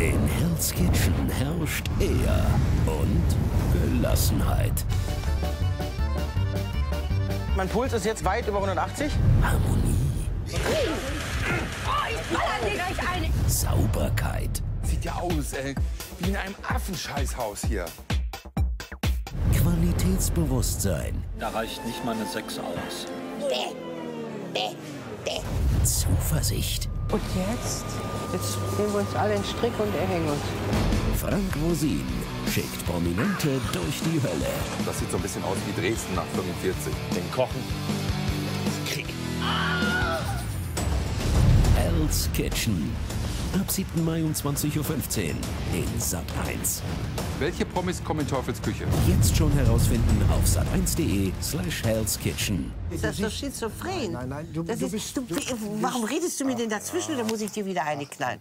In Hell's Kitchen herrscht Ehr und Gelassenheit. Mein Puls ist jetzt weit über 180. Harmonie. Oh, ich baller dir gleich eine. Sauberkeit. Sieht ja aus, ey, wie in einem Affenscheißhaus hier. Qualitätsbewusstsein. Da reicht nicht mal eine 6 aus. Zuversicht. Und jetzt? Jetzt nehmen wir uns alle in Strick und erhängen uns. Frank Rosin schickt Prominente durch die Hölle. Das sieht so ein bisschen aus wie Dresden nach 45. Den Kochen. Hell's Kitchen. Ab 7. Mai um 20.15 Uhr in Sat 1. Welche Promis kommen in Teufels Küche? Jetzt schon herausfinden auf sat1.de slash Hell's Kitchen. Das ist doch schizophren. Nein, nein, du- das du ist, bist- du, warum redest du mir denn dazwischen? Da muss ich dir wieder eine knallen.